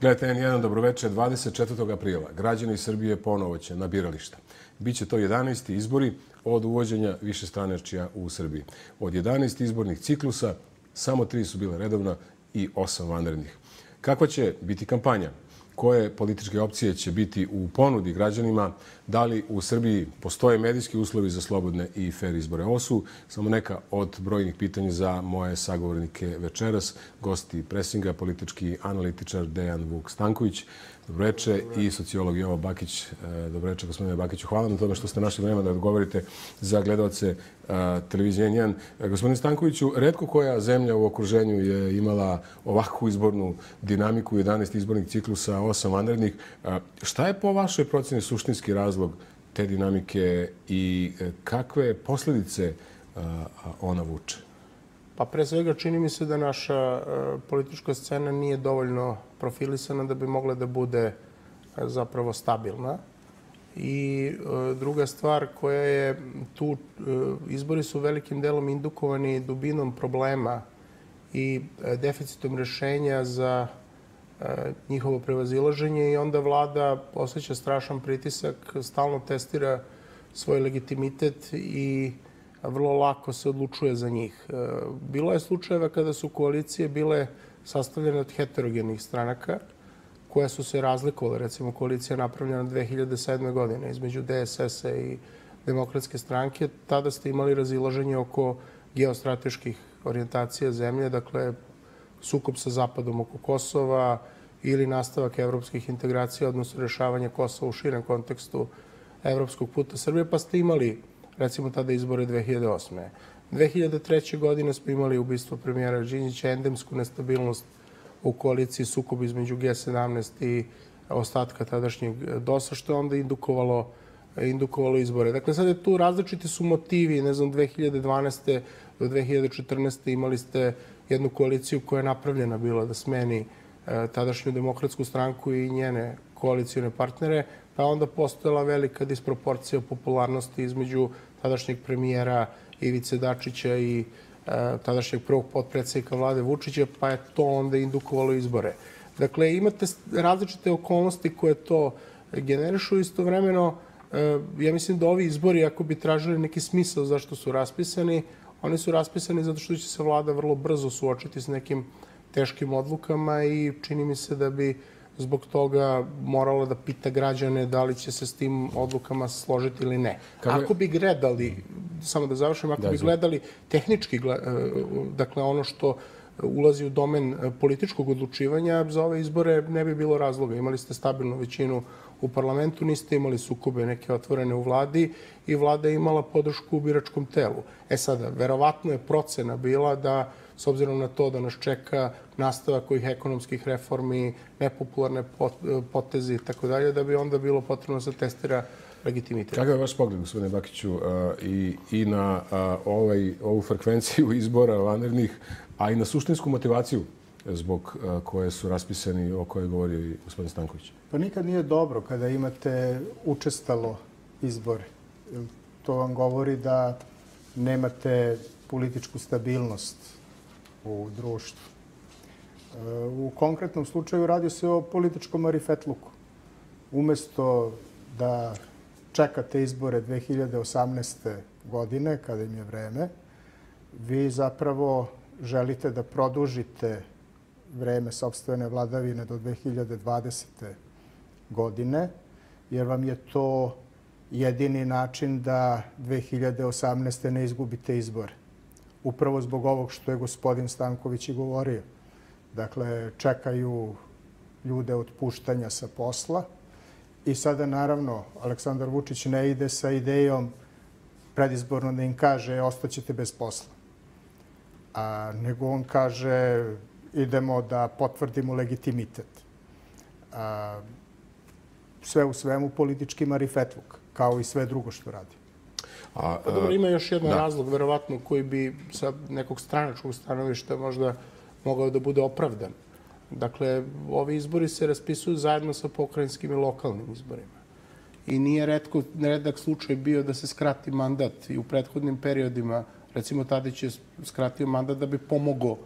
Gledajte N1, dobroveče, 24. aprila. Građani Srbije ponovo će na birališta. Biće to 11. izbori od uvođenja više stranečija u Srbiji. Od 11 izbornih ciklusa samo tri su bile redovna i osam vanrednih. Kakva će biti kampanja? Koje političke opcije će biti u ponudi građanima, da li u Srbiji postoje medijski uslovi za slobodne i fair izbore. Ovo su samo neka od brojnih pitanja za moje sagovornike večeras. Gosti presinga, politički analitičar Dejan Vuk Stanković, Dobreče i sociolog Jovo Bakić. E, Dobreče, gospodine Bakiću, hvala na tome što ste našli vremena da odgovorite za gledalce e, televizije N1. E, gospodine Stankoviću, redko koja zemlja u okruženju je imala ovakvu izbornu dinamiku, 11 izbornih ciklusa, 8 vanrednih. Šta je po vašoj proceni suštinski razlog te dinamike i kakve posledice ona vuče? Pa pre svega čini mi se da naša e, politička scena nije dovoljno profilisana da bi mogla da bude e, zapravo stabilna. I e, druga stvar koja je tu, izbori su velikim delom indukovani dubinom problema i deficitom rešenja za njihovo prevazilaženje i onda vlada osjeća strašan pritisak, stalno testira svoj legitimitet i vrlo lako se odlučuje za njih. E, bilo je slučajeva kada su koalicije bile sastavljene od heterogenih stranaka, koje su se razlikovale. Recimo, koalicija napravljena 2007. godine između DSS-a i demokratske stranke. Tada ste imali razilaženje oko geostrateških orijentacija zemlje, dakle, sukob sa Zapadom oko Kosova ili nastavak evropskih integracija, odnosno rešavanje Kosova u širem kontekstu evropskog puta Srbije, pa ste imali recimo tada izbore 2008. 2003. godine smo imali ubistvo premijera Đinjića, endemsku nestabilnost u koaliciji sukob između G17 i ostatka tadašnjeg DOS-a, što je onda indukovalo indukovalo izbore. Dakle, sad je tu različiti su motivi. Ne znam, 2012. do 2014. imali ste jednu koaliciju koja je napravljena bila da smeni e, tadašnju demokratsku stranku i njene koalicijone partnere, pa onda postojala velika disproporcija popularnosti između tadašnjeg premijera Ivice Dačića i e, tadašnjeg prvog potpredsednika vlade Vučića, pa je to onda indukovalo izbore. Dakle, imate različite okolnosti koje to generišu istovremeno. E, ja mislim da ovi izbori, ako bi tražili neki smisao zašto su raspisani, oni su raspisani zato što će se vlada vrlo brzo suočiti s nekim teškim odlukama i čini mi se da bi zbog toga morala da pita građane da li će se s tim odlukama složiti ili ne. Kako... Ako bi gledali, samo da završim, ako da, bi gledali tehnički, e, dakle ono što ulazi u domen političkog odlučivanja, za ove izbore ne bi bilo razloga. Imali ste stabilnu većinu u parlamentu, niste imali sukobe neke otvorene u vladi i vlada je imala podršku u biračkom telu. E sada, verovatno je procena bila da s obzirom na to da nas čeka nastavak kojih ekonomskih reformi, nepopularne potezi i tako dalje, da bi onda bilo potrebno da se testira legitimitet. Kakav je vaš pogled, gospodine Bakiću, i, i na ovaj, ovu frekvenciju izbora vanrednih, a i na suštinsku motivaciju zbog koje su raspisani, o kojoj govori gospodin Stanković? Pa nikad nije dobro kada imate učestalo izbore. To vam govori da nemate političku stabilnost u društvu. U konkretnom slučaju radi se o političkom marifetluku. Umesto da čekate izbore 2018. godine, kada im je vreme, vi zapravo želite da produžite vreme sobstvene vladavine do 2020. godine, jer vam je to jedini način da 2018. ne izgubite izbore. Upravo zbog ovog što je gospodin Stanković i govorio. Dakle, čekaju ljude otpuštanja sa posla i sada, naravno, Aleksandar Vučić ne ide sa idejom predizborno da im kaže ostaćete bez posla. A, nego on kaže idemo da potvrdimo legitimitet. Sve u svemu politički marifetluk, kao i sve drugo što radi. A, pa dobro, ima još jedan da. razlog, verovatno, koji bi sa nekog stranačkog stanovišta možda mogao da bude opravdan. Dakle, ovi izbori se raspisuju zajedno sa pokrajinskim i lokalnim izborima. I nije redko, redak slučaj bio da se skrati mandat i u prethodnim periodima, recimo Tadić je skratio mandat da bi pomogao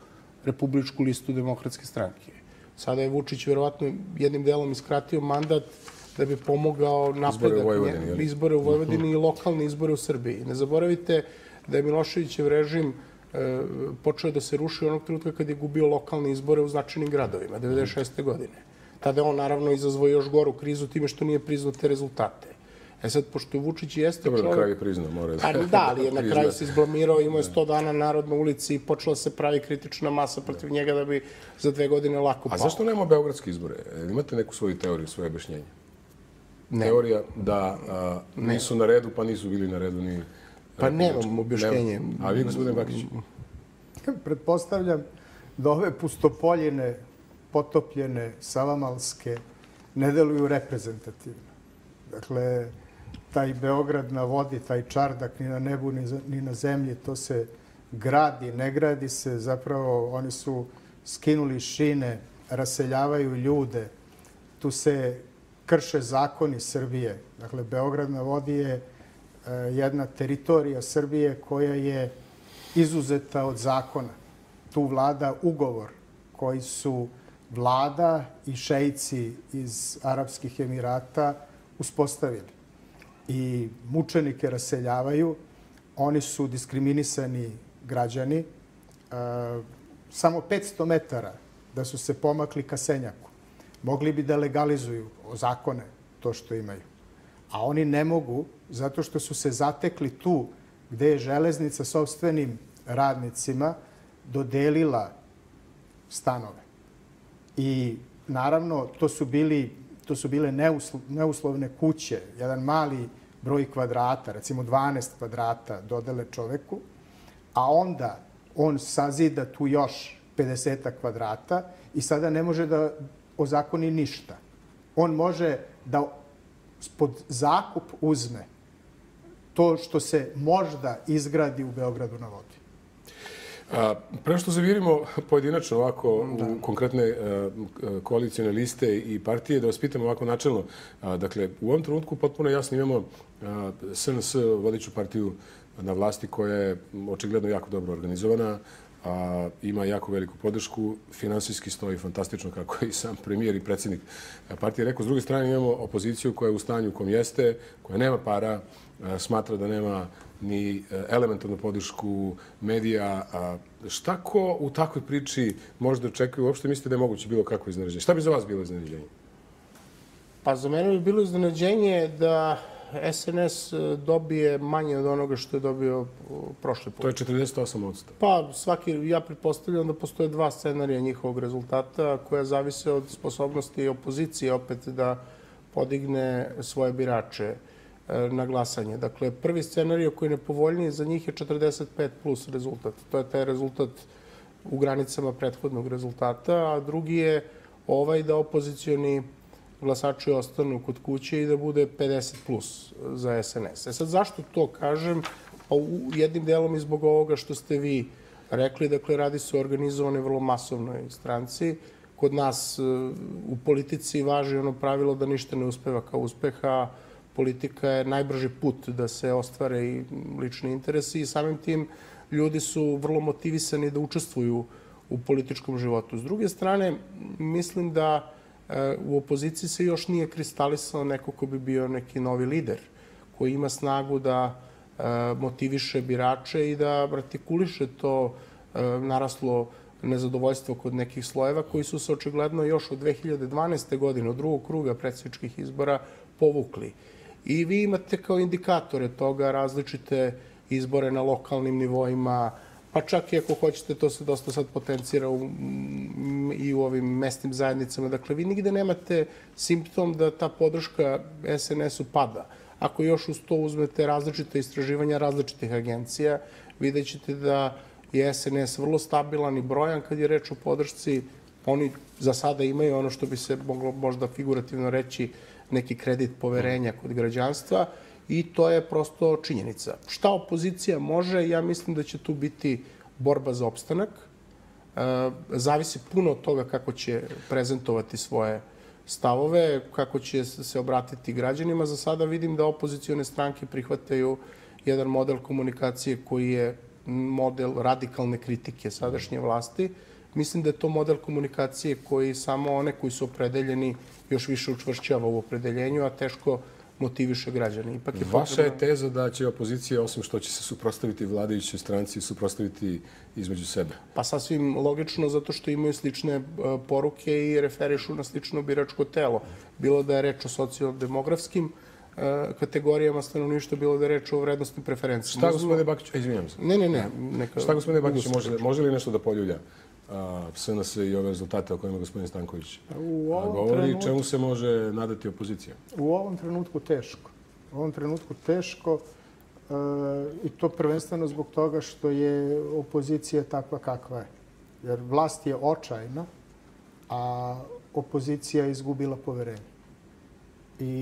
republičku listu demokratske stranke. Sada je Vučić verovatno jednim delom iskratio mandat da bi pomogao napredak Vojvodini, je li? izbore u Vojvodini i lokalne izbore u Srbiji. Ne zaboravite da je Miloševićev režim e, počeo da se ruši onog trenutka kad je gubio lokalne izbore u značajnim gradovima, 96. godine. Tada je on naravno izazvao još goru krizu time što nije priznao te rezultate. E sad, pošto Vučić jeste Dobro, na čovjek... kraju je priznao, mora Pa da, ali je na kraju se izblamirao, imao je 100 dana narod na ulici i počela se pravi kritična masa protiv njega da bi za dve godine lako pao. A zašto nema beogradske izbore? E, Imate neku svoju teoriju, svoje objašnjenje? Ne. Teorija da a, nisu na redu, pa nisu bili na redu ni... Pa nemam objašnjenje. A vi, gospodine Bakić? Pretpostavljam da ove pustopoljene, potopljene, savamalske ne deluju reprezentativno. Dakle, taj Beograd na vodi, taj čardak ni na nebu, ni, na zemlji, to se gradi, ne gradi se. Zapravo, oni su skinuli šine, raseljavaju ljude. Tu se krše zakoni Srbije. Dakle, Beograd na vodi je e, jedna teritorija Srbije koja je izuzeta od zakona. Tu vlada ugovor koji su vlada i šejci iz Arapskih Emirata uspostavili. I mučenike raseljavaju, oni su diskriminisani građani. E, samo 500 metara da su se pomakli ka Senjaku. Mogli bi da legalizuju zakone to što imaju. A oni ne mogu zato što su se zatekli tu gde je železnica sobstvenim radnicima dodelila stanove. I naravno to su bili to su bile neuslo, neuslovne kuće, jedan mali broj kvadrata, recimo 12 kvadrata dodele čoveku, a onda on sazida tu još 50 kvadrata i sada ne može da ozakoni ništa. On može da pod zakup uzme to što se možda izgradi u Beogradu na vodi. A, pre što zavirimo pojedinačno ovako u konkretne e, koalicijone liste i partije, da vas pitam ovako načelno. A, dakle, u ovom trenutku potpuno jasno imamo a, SNS, vodeću partiju na vlasti koja je očigledno jako dobro organizovana, a, ima jako veliku podršku, finansijski stoji fantastično kako i sam premijer i predsjednik partije rekao. S druge strane imamo opoziciju koja je u stanju u kom jeste, koja nema para, smatra da nema ni e, elementarnu podršku medija. Šta ko u takvoj priči možda očekuje? Uopšte mislite da je moguće bilo kakvo iznenađenje? Šta bi za vas bilo iznenađenje? Pa za mene bi bilo iznenađenje da SNS dobije manje od onoga što je dobio uh, prošli put. To je 48%. Pa svaki, ja pretpostavljam da postoje dva scenarija njihovog rezultata koja zavise od sposobnosti opozicije opet da podigne svoje birače e, na glasanje. Dakle, prvi scenarij koji je nepovoljniji za njih je 45 plus rezultat. To je taj rezultat u granicama prethodnog rezultata, a drugi je ovaj da opozicioni glasači ostanu kod kuće i da bude 50 plus za SNS. E sad, zašto to kažem? Pa u, jednim delom i zbog ovoga što ste vi rekli, dakle, radi se o organizovanoj vrlo masovnoj stranci. Kod nas e, u politici važi ono pravilo da ništa ne uspeva kao uspeha, politika je najbrži put da se ostvare i lični interesi i samim tim ljudi su vrlo motivisani da učestvuju u političkom životu. S druge strane, mislim da e, u opoziciji se još nije kristalisao neko ko bi bio neki novi lider, koji ima snagu da e, motiviše birače i da artikuliše to e, naraslo nezadovoljstvo kod nekih slojeva koji su se očigledno još od 2012. godine, od drugog kruga predsjedničkih izbora, povukli. I vi imate kao indikatore toga različite izbore na lokalnim nivoima, pa čak i ako hoćete, to se dosta sad potencira u, i u ovim mesnim zajednicama. Dakle, vi nigde nemate simptom da ta podrška SNS-u pada. Ako još uz to uzmete različite istraživanja različitih agencija, vidjet ćete da je SNS vrlo stabilan i brojan kad je reč o podršci. Oni za sada imaju ono što bi se moglo možda figurativno reći neki kredit poverenja kod građanstva i to je prosto činjenica. Šta opozicija može? Ja mislim da će tu biti borba za opstanak. E, zavisi puno od toga kako će prezentovati svoje stavove, kako će se obratiti građanima. Za sada vidim da opozicione stranke prihvataju jedan model komunikacije koji je model radikalne kritike sadašnje vlasti, mislim da je to model komunikacije koji samo one koji su opredeljeni još više učvršćava u opredeljenju, a teško motiviše građane. Ipak je Vaša potrebno- je teza da će opozicija, osim što će se suprostaviti vladajućoj stranci, suprostaviti između sebe. Pa sasvim logično, zato što imaju slične e, poruke i referišu na slično biračko telo. Bilo da je reč o sociodemografskim e, kategorijama stanovništva, bilo da je reč o vrednostnim preferencijama. Šta, gospodine Bakić, a, izvinjam se. Ne, ne, ne. Neka... Šta, gospodine Bakić, može, može li nešto da poljulja SNS i ove rezultate o kojima gospodin Stanković U a, ovom govori? trenutku- Čemu se može nadati opozicija? U ovom trenutku teško. U ovom trenutku teško e, i to prvenstveno zbog toga što je opozicija takva kakva je. Jer vlast je očajna, a opozicija je izgubila poverenje. I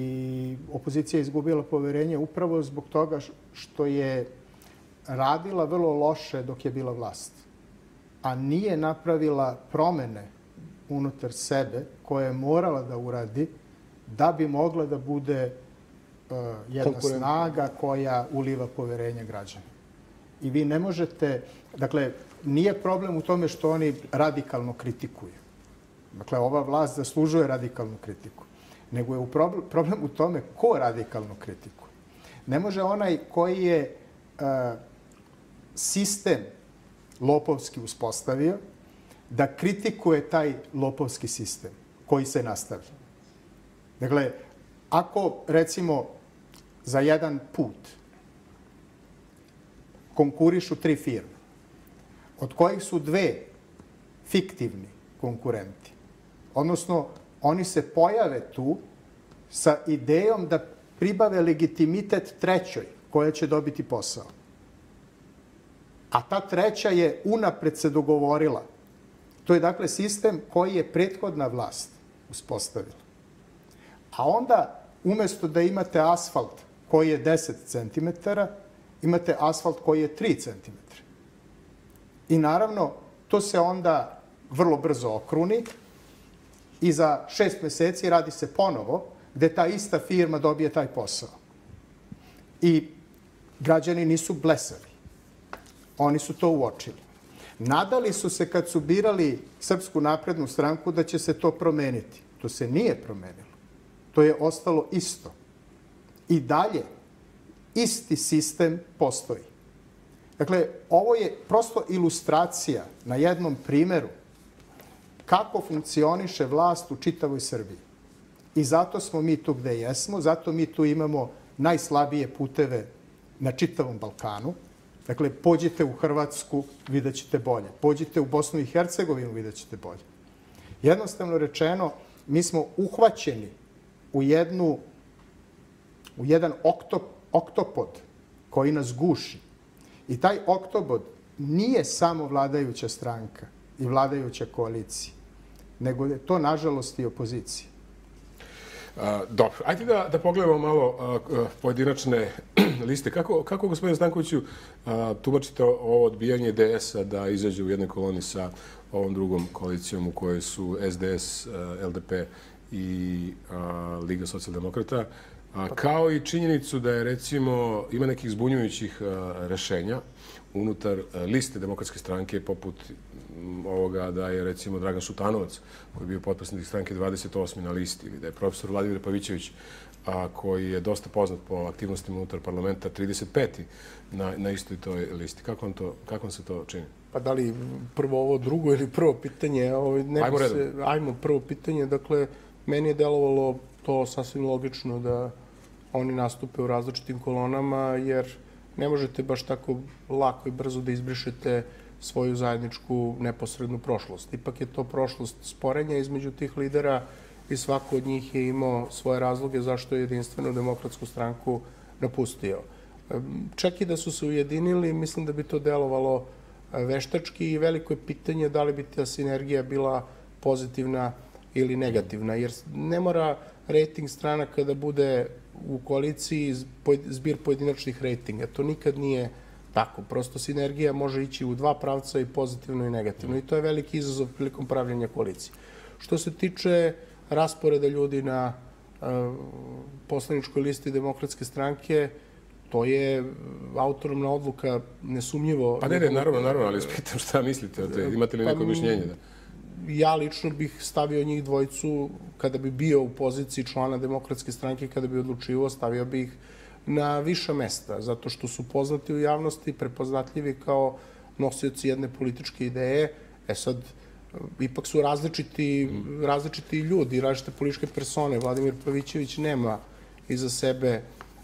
opozicija je izgubila poverenje upravo zbog toga što je radila vrlo loše dok je bila vlast, a nije napravila promene unutar sebe koje je morala da uradi da bi mogla da bude uh, jedna Konkurentna. snaga koja uliva poverenje građana. I vi ne možete, dakle, nije problem u tome što oni radikalno kritikuju. Dakle, ova vlast zaslužuje radikalnu kritiku. Nego je u problem, problem u tome ko radikalno kritikuje. Ne može onaj koji je uh, sistem lopovski uspostavio da kritikuje taj lopovski sistem koji se nastavlja. Dakle, ako recimo za jedan put konkurišu tri firme, od kojih su dve fiktivni konkurenti, odnosno oni se pojave tu sa idejom da pribave legitimitet trećoj koja će dobiti posao. A ta treća je unapred se dogovorila. To je dakle sistem koji je prethodna vlast uspostavila. A onda, umesto da imate asfalt koji je 10 cm, imate asfalt koji je 3 cm. I naravno, to se onda vrlo brzo okruni i za šest meseci radi se ponovo, gde ta ista firma dobije taj posao. I građani nisu blesavi. Oni su to uočili. Nadali su se kad su birali Srpsku naprednu stranku da će se to promeniti. To se nije promenilo. To je ostalo isto. I dalje isti sistem postoji. Dakle, ovo je prosto ilustracija na jednom primeru kako funkcioniše vlast u čitavoj Srbiji. I zato smo mi tu gde jesmo, zato mi tu imamo najslabije puteve na čitavom Balkanu. Dakle, pođite u Hrvatsku, vidjet ćete bolje. Pođite u Bosnu i Hercegovinu, vidjet ćete bolje. Jednostavno rečeno, mi smo uhvaćeni u jednu u jedan oktop, oktopod koji nas guši. I taj oktopod nije samo vladajuća stranka i vladajuća koalicija, nego je to, nažalost, i opozicija. Dobro, ajde da, da pogledamo malo a, pojedinačne liste. Kako, kako gospodine Stankoviću, tumačite ovo odbijanje DS-a da izađe u jednoj koloni sa ovom drugom koalicijom u kojoj su SDS, LDP i a, Liga socijaldemokrata, a, kao i činjenicu da je recimo ima nekih zbunjujućih rešenja unutar liste demokratske stranke poput ovoga da je recimo Dragan Šutanovac koji je bio potpisnik stranke 28. na listi ili da je profesor Vladimir Pavićević a, koji je dosta poznat po aktivnostima unutar parlamenta 35. na, na istoj toj listi. Kako vam, to, kako vam se to čini? Pa da li prvo ovo drugo ili prvo pitanje? Ovaj, ne Ajmo redom. se, ajmo prvo pitanje. Dakle, meni je delovalo to sasvim logično da oni nastupe u različitim kolonama, jer ne možete baš tako lako i brzo da izbrišete svoju zajedničku neposrednu prošlost. Ipak je to prošlost sporenja između tih lidera i svako od njih je imao svoje razloge zašto je jedinstvenu demokratsku stranku napustio. Čak i da su se ujedinili, mislim da bi to delovalo e, veštački i veliko je pitanje da li bi ta sinergija bila pozitivna ili negativna, jer ne mora rejting stranaka da bude u koaliciji zbir pojedinačnih rejtinga. To nikad nije tako. Prosto sinergija može ići u dva pravca i pozitivno i negativno. I to je veliki izazov prilikom pravljenja koalicije. Što se tiče rasporeda ljudi na uh, poslaničkoj listi demokratske stranke, to je autonomna odluka, nesumnjivo. Pa ne, ne, naravno, naravno, ali pitam šta mislite o te, imate li Pa, neko mišljenje? Da? ja lično bih stavio njih dvojicu, kada bi bio u poziciji člana demokratske stranke, kada bi odlučivo, stavio bih na viša mesta, zato što su poznati u javnosti, prepoznatljivi kao nosioci jedne političke ideje. E sad, ipak su različiti, različiti ljudi, različite političke persone. Vladimir Pavićević nema iza sebe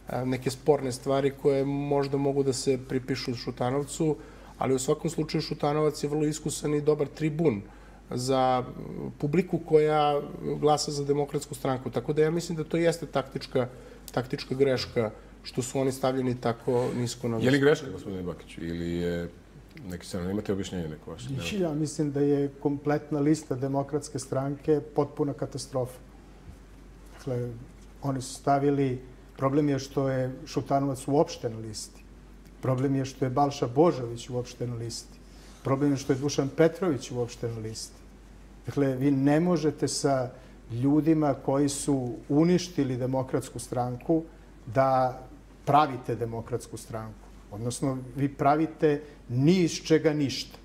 a, neke sporne stvari koje možda mogu da se pripišu Šutanovcu, ali u svakom slučaju Šutanovac je vrlo iskusan i dobar tribun za publiku koja glasa za demokratsku stranku. Tako da ja mislim da to jeste taktička, taktička greška što su oni stavljeni tako nisko na Je li greška, gospodine Bakiću, ili je neki strana, imate objašnjenje neko vaše? Ne. Ja mislim da je kompletna lista demokratske stranke potpuna katastrofa. Dakle, oni su stavili, problem je što je Šutanovac uopšte na listi. Problem je što je Balša Božović uopšte na listi. Problem je što je Dušan Petrović uopšte na listi. Dakle, vi ne možete sa ljudima koji su uništili demokratsku stranku da pravite demokratsku stranku. Odnosno, vi pravite ni iz čega ništa.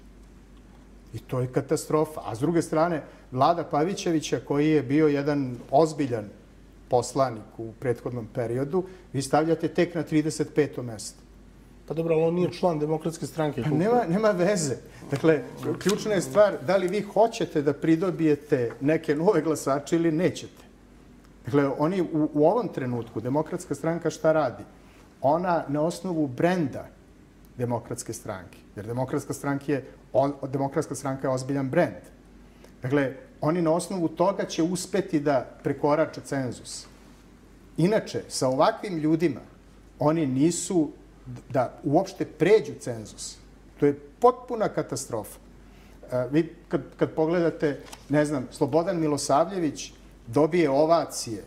I to je katastrofa. A s druge strane, vlada Pavićevića, koji je bio jedan ozbiljan poslanik u prethodnom periodu, vi stavljate tek na 35. mesto. Pa dobro, ali on nije član demokratske stranke. Pa nema, nema veze. Dakle, ključna je stvar da li vi hoćete da pridobijete neke nove glasače ili nećete. Dakle, oni u, u ovom trenutku, demokratska stranka šta radi? Ona na osnovu brenda demokratske stranke, jer demokratska stranka je, o, demokratska stranka je ozbiljan brend. Dakle, oni na osnovu toga će uspeti da prekorače cenzus. Inače, sa ovakvim ljudima, oni nisu da uopšte pređu cenzus. To je potpuna katastrofa. E, vi kad, kad pogledate, ne znam, Slobodan Milosavljević dobije ovacije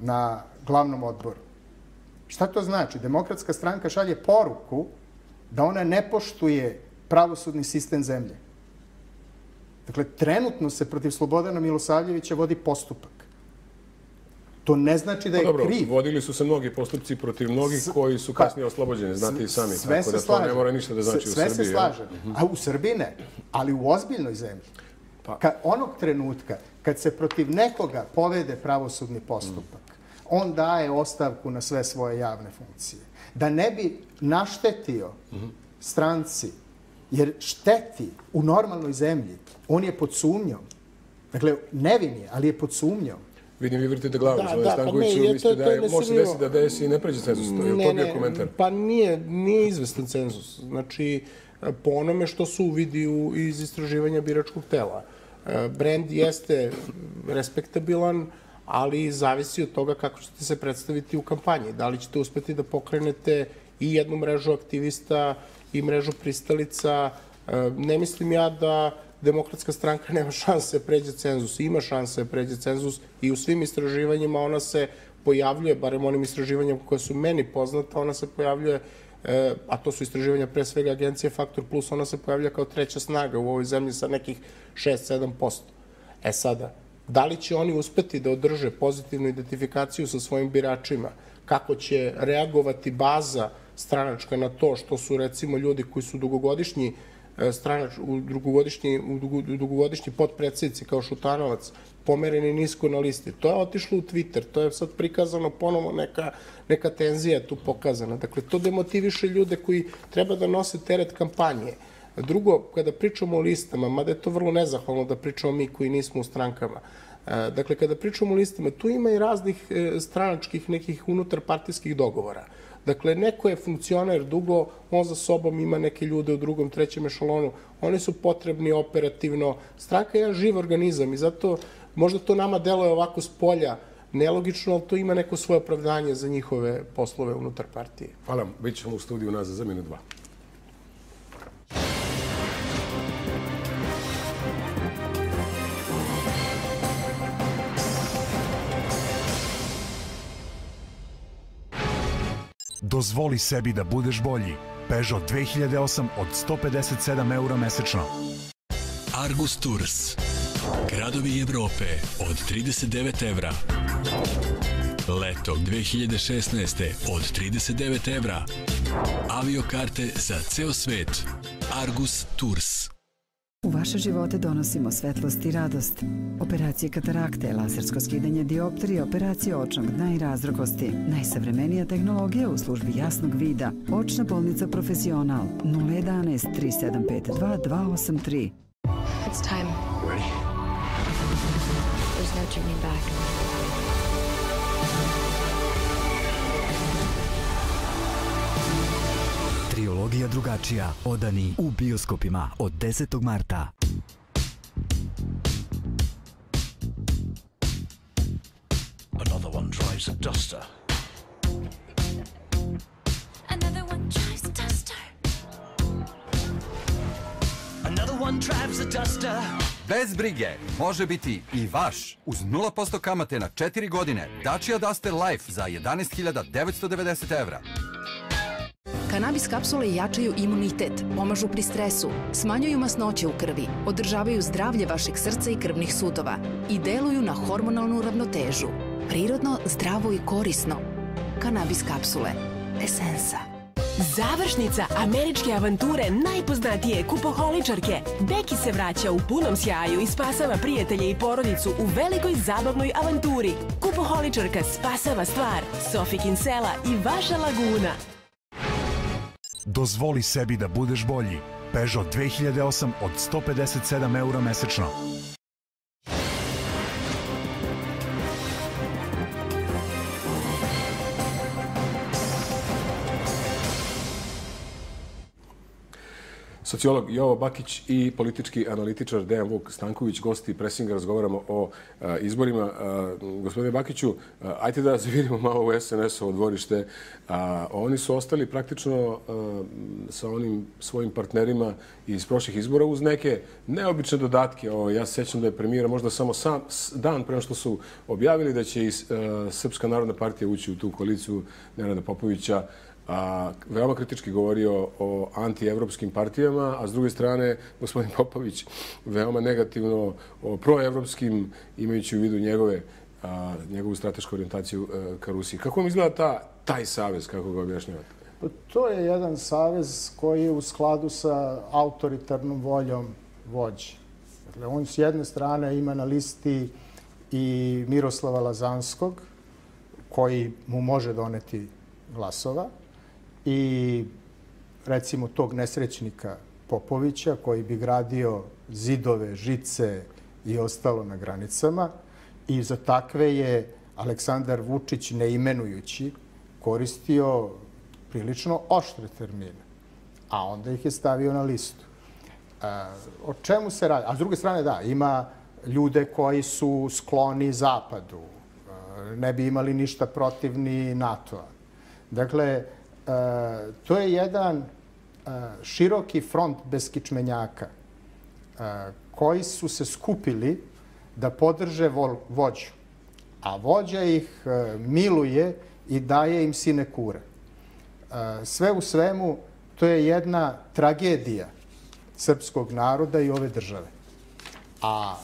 na glavnom odboru. Šta to znači? Demokratska stranka šalje poruku da ona ne poštuje pravosudni sistem zemlje. Dakle, trenutno se protiv Slobodana Milosavljevića vodi postupak. To ne znači da je Pa dobro, kriv. vodili su se mnogi postupci protiv mnogih koji su Pa, kasnije oslobođeni, znate i sami. Sve tako se da to slažem. ne mora ništa da znači sve, u sve Srbiji. se jel? slažem. A u Srbiji ne. Ali u ozbiljnoj zemlji. Pa- Ka, onog trenutka kad se protiv nekoga povede pravosudni postupak, on daje ostavku na sve svoje javne funkcije. Da ne bi naštetio stranci, jer šteti u normalnoj zemlji, on je pod sumnjom. Dakle, nevin je, ali je pod sumnjom. Vidim, vi vrtite glavu, Da, gospodine da, pa Stankoviću, ne, je- mislite da je može se desiti da DSI ne pređe cenzus, to je to bio komentar. Pa nije, nije izvestan cenzus. Znači, po onome što su uvidi u, iz istraživanja biračkog tela. E, Brand jeste respektabilan, ali zavisi od toga kako ćete se predstaviti u kampanji. Da li ćete uspeti da pokrenete i jednu mrežu aktivista i mrežu pristalica. E, Ne mislim ja da demokratska stranka nema šanse da pređe cenzus. Ima šanse da pređe cenzus i u svim istraživanjima ona se pojavljuje, barem onim istraživanjem koje su meni poznata, ona se pojavljuje, e, a to su istraživanja pre svega agencije Faktor Plus, ona se pojavlja kao treća snaga u ovoj zemlji sa nekih 6-7%. E sada, da li će oni uspeti da održe pozitivnu identifikaciju sa svojim biračima, kako će reagovati baza stranačka na to što su recimo ljudi koji su dugogodišnji e, stranač, u dugogodišnji, u dugo, u dugogodišnji potpredsjednici kao Šutanovac, pomereni nisko na listi. To je otišlo u Twitter, to je sad prikazano ponovo neka, neka tenzija tu pokazana. Dakle, to demotiviše ljude koji treba da nose teret kampanje. Drugo, kada pričamo o listama, mada je to vrlo nezahvalno da pričamo mi koji nismo u strankama, e, Dakle, kada pričamo o listama, tu ima i raznih e, stranačkih nekih unutarpartijskih dogovora. Dakle, neko je funkcioner dugo, on za sobom ima neke ljude u drugom, trećem ešalonu, oni su potrebni operativno. Stranka je jedan živ organizam i zato možda to nama deluje ovako s polja nelogično, ali to ima neko svoje opravdanje za njihove poslove unutar partije. Hvala, bit ćemo u studiju nazad za minut dva. Dozvoli sebi da budeš bolji. Peugeot 2008 od 157 eura mesečno. Argus Tours. Gradovi Evrope od 39 evra. Leto 2016. od 39 evra. Aviokarte za ceo svet. Argus Tours. U vaše živote donosimo svetlost i radost. Operacije katarakte, lasersko skidanje dioptrije, operacije očnog dna i razrokosti. Najsavremenija tehnologija u službi jasnog vida. Očna bolnica Profesional 011 3752 283. It's time. Ready? There's no turning back. Trilogija drugačija. Odani u bioskopima od 10. marta. Another one drives a duster. Another one drives a duster. Another one drives a duster. Bez brige, može biti i vaš. Uz 0% kamate na 4 godine. Dacia Duster Life za 11.990 evra. Kanabis kapsule jačaju imunitet, pomažu pri stresu, smanjuju masnoće u krvi, održavaju zdravlje vašeg srca i krvnih sudova i deluju na hormonalnu ravnotežu. Prirodno, zdravo i korisno. Kanabis kapsule. Esensa. Završnica američke avanture najpoznatije kupoholičarke. Beki se vraća u punom sjaju i spasava prijatelje i porodicu u velikoj zabavnoj avanturi. Kupoholičarka spasava stvar, Sofi Kinsela i vaša laguna. Dozvoli sebi da budeš bolji. Peugeot 2008 od 157 eura mesečno. Sociolog Jovo Bakić i politički analitičar Dejan Vuk Stanković, gosti presinga, razgovaramo o a, izborima. A, gospodine Bakiću, a, ajte da zavidimo malo u SNS-ovo dvorište. Oni su ostali praktično sa onim svojim partnerima iz prošlih izbora uz neke neobične dodatke. Ja se sećam da je premijera možda samo sam, dan prema što su objavili da će i Srpska narodna partija ući u tu koaliciju Nenada Popovića a, veoma kritički govorio o antievropskim partijama, a s druge strane gospodin Popović veoma negativno o proevropskim, imajući u vidu njegove, a, njegovu stratešku orijentaciju a, ka Rusiji. Kako vam izgleda ta, taj savez, kako ga objašnjavate? Pa To je jedan savez koji je u skladu sa autoritarnom voljom vođe. Dakle, on s jedne strane ima na listi i Miroslava Lazanskog, koji mu može doneti glasova, i recimo tog nesrećnika Popovića, koji bi gradio zidove, žice i ostalo na granicama. I za takve je Aleksandar Vučić, ne imenujući, koristio prilično oštre termine. A onda ih je stavio na listu. A, o čemu se radi? A s druge strane, da, ima ljude koji su skloni zapadu. A, ne bi imali ništa protiv ni NATO-a. Dakle, to je jedan a, široki front bez kičmenjaka a, koji su se skupili da podrže vo- vođu. A vođa ih miluje i daje im sinekure. Sve u svemu, to je jedna tragedija srpskog naroda i ove države. A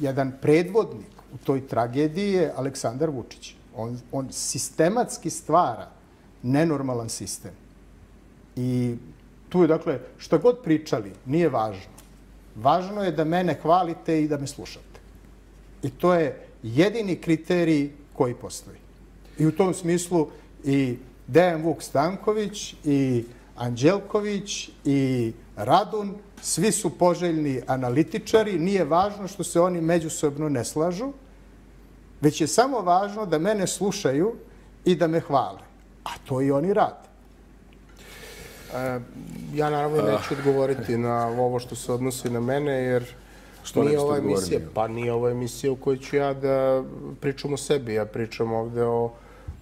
jedan predvodnik u toj tragediji je Aleksandar Vučić. On, on sistematski stvara nenormalan sistem. I tu je, dakle, šta god pričali, nije važno. Važno je da mene hvalite i da me slušate. I to je jedini kriterij koji postoji. I u tom smislu i Dejan Vuk Stanković i Anđelković i Radun, svi su poželjni analitičari. Nije važno što se oni međusobno ne slažu, već je samo važno da mene slušaju i da me hvale. A to i oni rade. E, ja naravno neću odgovoriti na ovo što se odnosi na mene, jer Što nije ova emisija, pa nije ova emisija u kojoj ću ja da pričam o sebi. Ja pričam ovde o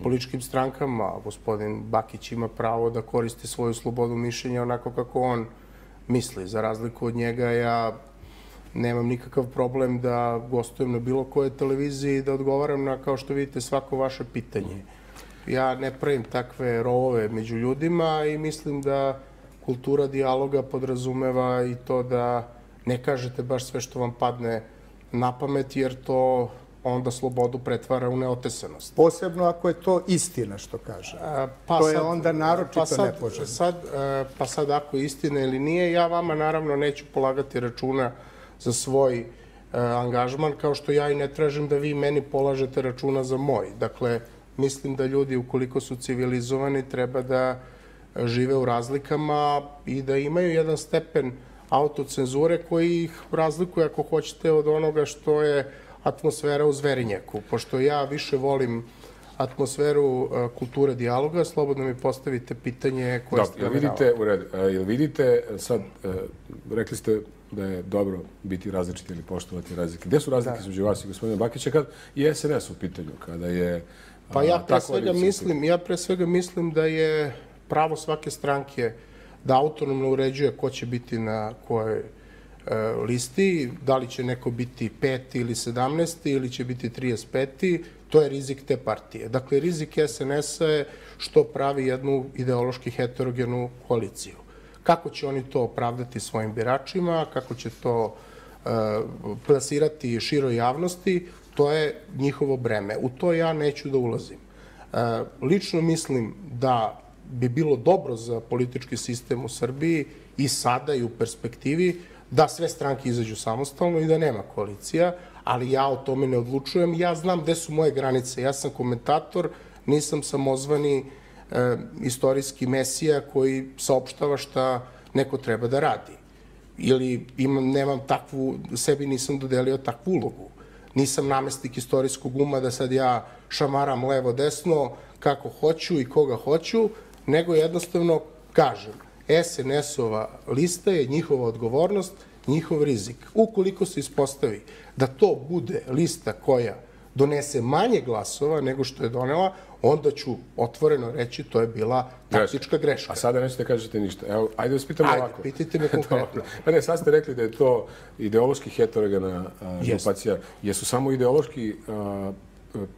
političkim strankama. Gospodin Bakić ima pravo da koristi svoju slobodu mišljenja onako kako on misli. Za razliku od njega, ja nemam nikakav problem da gostujem na bilo kojoj televiziji i da odgovaram na, kao što vidite, svako vaše pitanje. Ja ne pravim takve rovove među ljudima i mislim da kultura dijaloga podrazumeva i to da ne kažete baš sve što vam padne na pamet, jer to onda slobodu pretvara u neotesanost. Posebno ako je to istina što kaže. to je onda naročito pa sad, nepoželjno. Sad, e, pa sad ako je istina ili nije, ja vama naravno neću polagati računa za svoj e, angažman, kao što ja i ne tražim da vi meni polažete računa za moj. Dakle, mislim da ljudi, ukoliko su civilizovani, treba da žive u razlikama i da imaju jedan stepen autocenzure koji ih razlikuje, ako hoćete, od onoga što je atmosfera u Zverinjeku. Pošto ja više volim atmosferu e, kulture dijaloga, slobodno mi postavite pitanje koje ste jel vidite, u redu, a, jel vidite, sad, e, rekli ste da je dobro biti različiti ili poštovati razlike. Gde su razlike između vas i gospodina Bakića kad je SNS u pitanju, kada je Pa ja pre svega mislim, ja pre svega mislim da je pravo svake stranke da autonomno uređuje ko će biti na kojoj e, listi, da li će neko biti peti ili sedamnesti ili će biti 35. To je rizik te partije. Dakle, rizik SNS-a je što pravi jednu ideološki heterogenu koaliciju. Kako će oni to opravdati svojim biračima, kako će to e, plasirati široj javnosti, to je njihovo breme. U to ja neću da ulazim. E, lično mislim da bi bilo dobro za politički sistem u Srbiji i sada i u perspektivi da sve stranke izađu samostalno i da nema koalicija, ali ja o tome ne odlučujem. Ja znam gde su moje granice. Ja sam komentator, nisam samozvani e, istorijski mesija koji saopštava šta neko treba da radi. Ili imam, nemam takvu, sebi nisam dodelio takvu ulogu. Nisam namestnik istorijskog uma da sad ja šamaram levo-desno kako hoću i koga hoću, nego jednostavno kažem, SNS-ova lista je njihova odgovornost, njihov rizik. Ukoliko se ispostavi da to bude lista koja donese manje glasova nego što je donela, onda ću otvoreno reći to je bila taktička greška. A sada nećete kažete ništa. Evo, ajde vas pitam Ajde, ovako. pitajte me konkretno. Pa ne, sad ste rekli da je to ideološki heterogena grupacija. Jesu samo ideološki a,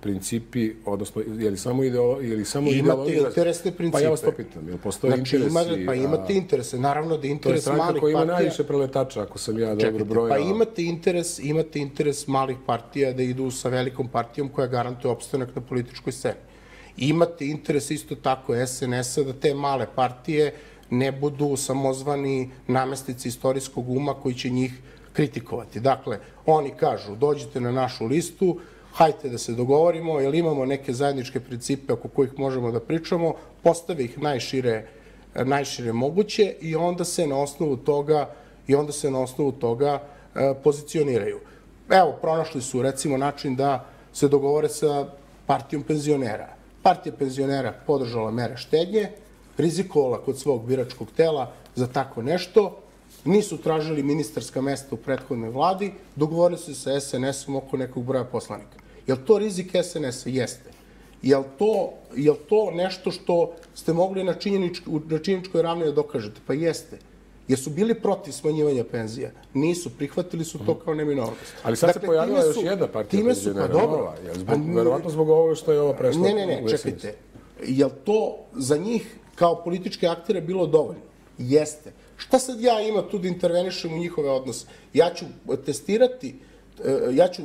principi, odnosno, je li samo, ideolo, je li samo Imate ideologija? interesne principe. Pa ja vas to pitam, jel postoje Znači, interesi? imate, pa imate interese. Naravno da To je interes stranka malih koja ima partija... najviše preletača, ako sam ja dobro Čekajte, brojao. pa imate interes, imate interes malih partija da idu sa velikom partijom koja garantuje opstanak na političkoj sceni. Imate interes isto tako SNS-a da te male partije ne budu samozvani namestici istorijskog uma koji će njih kritikovati. Dakle, oni kažu, dođite na našu listu, hajte da se dogovorimo, jer imamo neke zajedničke principe oko kojih možemo da pričamo, postave ih najšire, najšire moguće i onda se na osnovu toga i onda se na osnovu toga e, pozicioniraju. Evo, pronašli su recimo način da se dogovore sa partijom penzionera. Partija penzionera podržala mere štednje, rizikovala kod svog biračkog tela za tako nešto, nisu tražili ministarska mesta u prethodnoj vladi, dogovorili su sa SNS-om oko nekog broja poslanika. Je li to rizik SNS-a? Jeste. Je li to, je li to nešto što ste mogli na, na činjeničkoj ravni da dokažete? Pa jeste. Jer su bili protiv smanjivanja penzija. Nisu, prihvatili su to kao neminovnost. Mhm. Ali sad se pojavila time još jedna partija time su, pa dobro. jel, zbog, Pa, verovatno zbog ovoga što je ovo prešlo Ne, ne, ne, čekajte. Je li to za njih kao političke aktere bilo dovoljno? Jeste. Šta sad ja imam tu da intervenišem u njihove odnose? Ja ću testirati, e, ja ću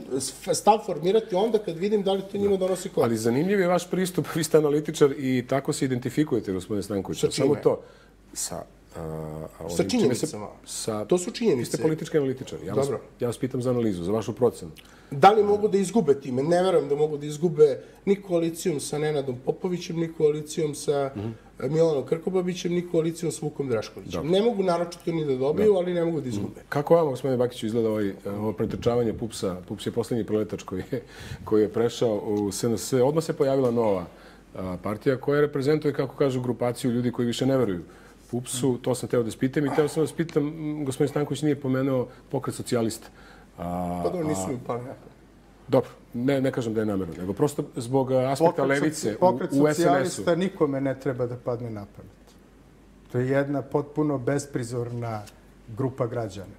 stav formirati onda kad vidim da li to njima donosi korist. Ali zanimljiv je vaš pristup, vi ste analitičar i tako se identifikujete, gospodine Stanković. Sa čime? Samo to. Sa, a, a Sa čime se- činjenicama. sa, To su činjenice. Vi ste politički analitičar. Ja vas, Dobro. ja vas pitam za analizu, za vašu procenu. Da li mogu da izgube time? Ne verujem da mogu da izgube ni koalicijom sa Nenadom Popovićem, ni koalicijom sa Mhm. Milanom Krkobabićem, ni koalicijom sa Vukom Draškovićem. Ne mogu naročito ni da dobiju, ali ne mogu da izgube. Kako vama, gospodine Bakiću, izgleda ovaj, ovo pretrčavanje PUPS-a? PUPS je poslednji preletač koji je, koji je prešao u SNS. Odmah se pojavila nova partija koja reprezentuje, kako kažu, grupaciju ljudi koji više ne veruju PUPS-u. To sam teo da spitam i teo sam da vas pitam, m, gospodin Stanković nije pomenuo pokret socijalista. A, Pa dobro, nisu mi pali na. Dobro, ne, ne kažem da je namerno, nego prosto zbog a, aspekta Pokret, levice pokret u, u SNS-u. socijalista nikome ne treba da padne na pamet. To je jedna potpuno besprizorna grupa građana.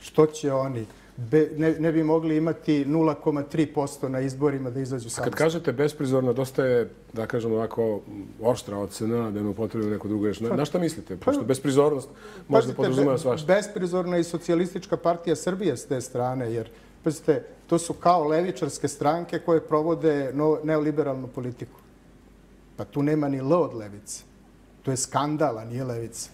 Što će oni? Be, ne, ne bi mogli imati 0,3% na izborima da izađu Kad samostalno. kažete besprizorno, dosta je, da kažem ovako, oštra ocena, da ne upotrebim neku drugu reč. Na, na šta mislite? Pošto besprizornost da Pazite, podrazumeva svašta. Besprizorna i socijalistička partija Srbije s te strane, jer Pazite, to su kao levičarske stranke koje provode neoliberalnu politiku. Pa tu nema ni L od levice. To je skandala, nije levica.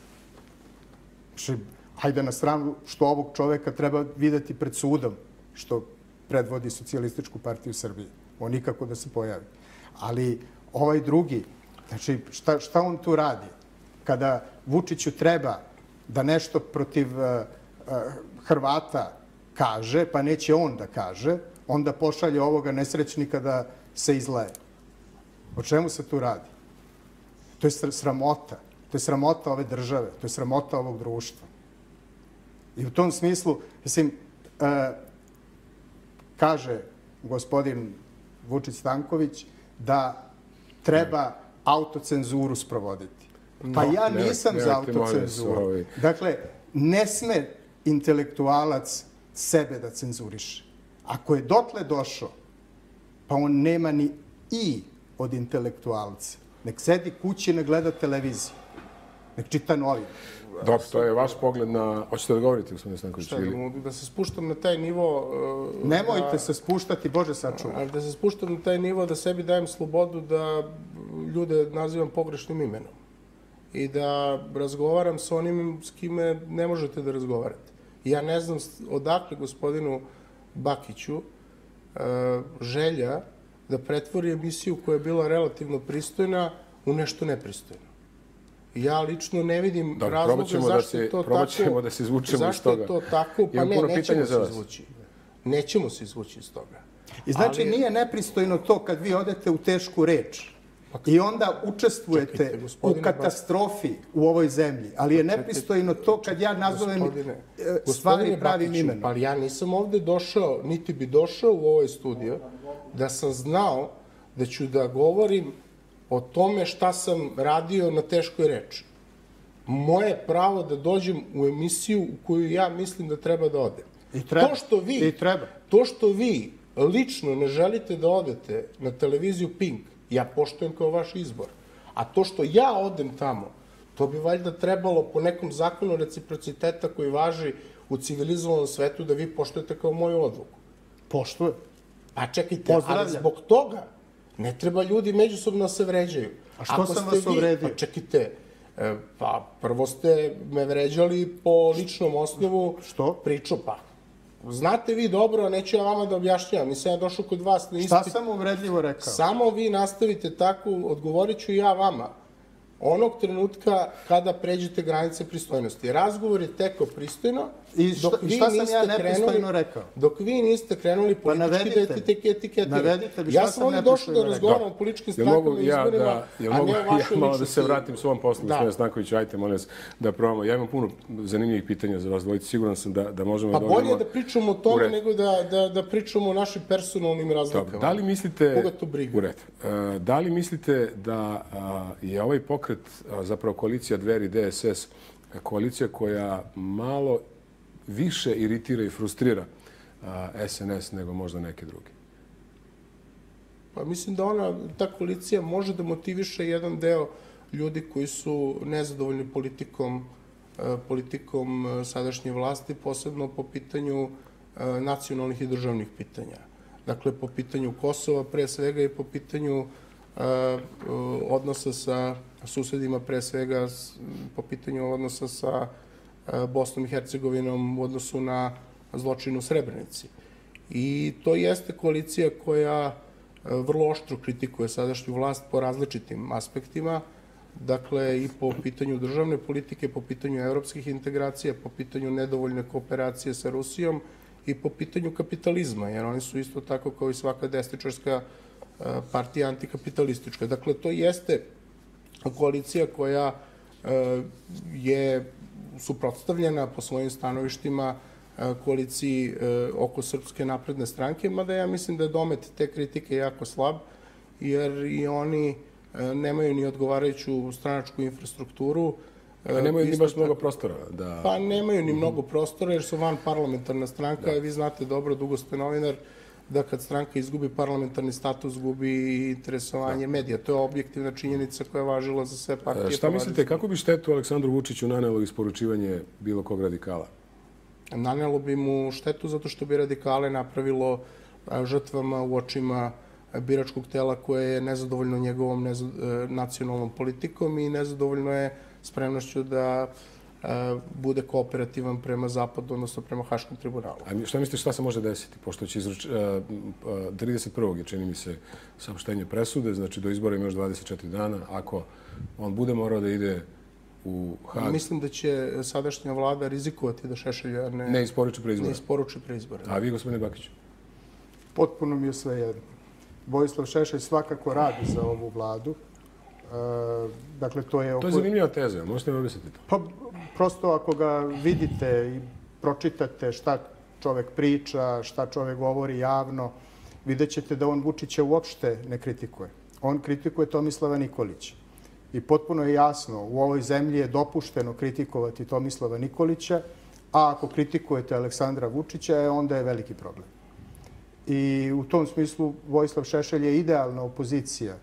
Znači, hajde na stranu što ovog čoveka treba videti pred sudom, što predvodi socijalističku partiju Srbije. On nikako da se pojavi. Ali ovaj drugi, znači šta, šta on tu radi? Kada Vučiću treba da nešto protiv uh, uh, Hrvata kaže, pa neće on da kaže, onda pošalje ovoga nesrećnika da se izlaje. O čemu se tu radi? To je sramota. To je sramota ove države. To je sramota ovog društva. I u tom smislu, mislim, e, kaže gospodin Vučić Stanković da treba autocenzuru sprovoditi. Pa ja nisam za autocenzuru. Dakle, ne sme intelektualac sebe da cenzuriše. Ako je dotle došao, pa on nema ni i od intelektualca. Nek sedi kući i ne gleda televiziju. Nek čita novine. Dobro, to je vaš pogled na... Hoćete da govorite, gospodine Stanković? Šta, da, ili- da se spuštam na taj nivo... uh, Nemojte da- se spuštati, Bože sačuvaj. Da se spuštam na taj nivo da sebi dajem slobodu da ljude nazivam pogrešnim imenom. I da razgovaram sa onim s kime ne možete da razgovarate. Ja ne znam odakle gospodinu Bakiću e, želja da pretvori emisiju koja je bila relativno pristojna u nešto nepristojno. Ja lično ne vidim razloga da zašto se- je to probat tako. da se izvučemo iz zašto toga. je to tako? Pa Imam ne, nećemo se izvući. Nećemo se izvući iz toga. I znači Ali- nije nepristojno to kad vi odete u tešku reč i onda učestvujete Čekajte, u katastrofi u ovoj zemlji, ali je nepristojno to kad ja nazovem Gospodine, e, stvari pravim imenom. Ali ja nisam ovde došao, niti bi došao u ovaj studio, da sam znao da ću da govorim o tome šta sam radio na teškoj reči. Moje pravo da dođem u emisiju u koju ja mislim da treba da odem. I treba. To što vi, I treba. to što vi lično ne želite da odete na televiziju Pink, ja poštujem kao vaš izbor. A to što ja odem tamo, to bi valjda trebalo po nekom zakonu reciprociteta koji važi u civilizovanom svetu da vi poštujete kao moju odluku. Poštujem. Pa čekajte, ali Pozdravljam. zbog toga ne treba ljudi međusobno da se vređaju. A što Ako sam vas uvredio? Pa čekajte, e, pa prvo ste me vređali po ličnom osnovu. Što? Priču, pa. Znate vi dobro, a neću ja vama da objašnjavam. Nisam ja došao kod vas na ispit. Šta sam uvredljivo rekao? Samo vi nastavite tako, odgovorit ću ja vama. Onog trenutka kada pređete granice pristojnosti. Razgovor je tekao pristojno. I šta- dok vi šta sam ja nepristojno rekao? Dok vi niste krenuli politički navedite da etikete, etikete. Navedite mi šta ja sam sam ovdje došao da razgovaram o političkim strankama i ja izborima, da, a mogu ne o ja vašoj malo da se vratim svom poslu, Da. gospodine Stanković, ajte, molim vas, da probamo. Ja imam puno zanimljivih pitanja za vas dvojice, siguran sam da, da možemo Pa da bolje da pričamo o tome nego da, da, da pričamo o našim personalnim razlikama. Da li mislite... Koga to briga? U redu. E, da li mislite da je ovaj pokret, zapravo koalicija Dveri DSS, koalicija koja malo više iritira i frustrira SNS nego možda neke druge? Pa mislim da ona, ta koalicija može da motiviše jedan deo ljudi koji su nezadovoljni politikom, e, politikom e, sadašnje vlasti, posebno po pitanju e, nacionalnih i državnih pitanja. Dakle, po pitanju Kosova pre svega i po pitanju odnosa sa susedima, pre svega po pitanju odnosa sa Bosnom i Hercegovinom u odnosu na zločin u Srebrenici. I to jeste koalicija koja e, vrlo oštro kritikuje sadašnju vlast po različitim aspektima, dakle i po pitanju državne politike, po pitanju evropskih integracija, po pitanju nedovoljne kooperacije sa Rusijom i po pitanju kapitalizma, jer oni su isto tako kao i svaka desničarska e, partija antikapitalistička. Dakle, to jeste koalicija koja je suprotstavljena po svojim stanovištima e, koaliciji e, oko Srpske napredne stranke, mada ja mislim da je domet te kritike jako slab, jer i oni e, nemaju ni odgovarajuću stranačku infrastrukturu. Pa nemaju ni baš mnogo prostora. Da... Pa nemaju ni mnogo prostora jer su van parlamentarna stranka, a vi znate dobro, dugo ste novinar, da kad stranka izgubi parlamentarni status, gubi i interesovanje medija. To je objektivna činjenica koja je važila za sve partije. E, Šta mislite, kako bi štetu Aleksandru Vučiću nanelo isporučivanje bilo kog radikala? nanelo bi mu štetu zato što bi radikale napravilo a, žrtvama u očima biračkog tela koje je nezadovoljno njegovom neza, e, nacionalnom politikom i nezadovoljno je spremnošću da e, bude kooperativan prema zapadu, odnosno prema Haškom tribunalu. A šta mislite šta se može desiti? Pošto će izruč... e, e, 31. je, čini mi se, saopštenje presude, znači do izbora ima još 24 dana. Ako on bude morao da ide u Hag, Mislim da će sadašnja vlada rizikovati da Šešelja ne, ne isporuči pre ne izbora. isporuči pre izbora. A vi, gospodine Bakiću? Potpuno mi je sve jedno. Vojislav Šešelj svakako radi za ovu vladu. Dakle, to je... To je zanimljiva teza, možete mi objasniti to? Pa prosto ako ga vidite i pročitate šta čovek priča, šta čovek govori javno, vidjet ćete da on Vučića uopšte ne kritikuje. On kritikuje Tomislava Nikolića. I potpuno je jasno, u ovoj zemlji je dopušteno kritikovati Tomislava Nikolića, a ako kritikujete Aleksandra Vučića, e, onda je veliki problem. I u tom smislu Vojislav Šešelj je idealna opozicija